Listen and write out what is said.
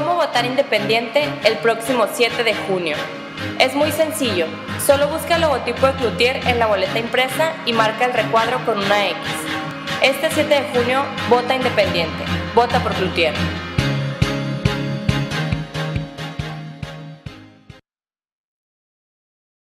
¿Cómo votar independiente el próximo 7 de junio? Es muy sencillo, solo busca el logotipo de Cloutier en la boleta impresa y marca el recuadro con una X. Este 7 de junio, vota independiente, vota por Cloutier.